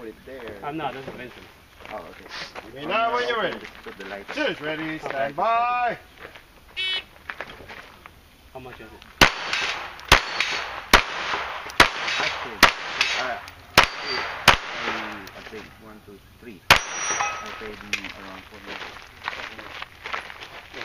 put it there. I'm not, this is Vincent. Oh, okay. Okay, now when you're ready. Just put the light. Cheers, ready, Okay. stand by. How much is it? Actually, uh, I, I paid one, two, three. I paid around four hundred. Yeah,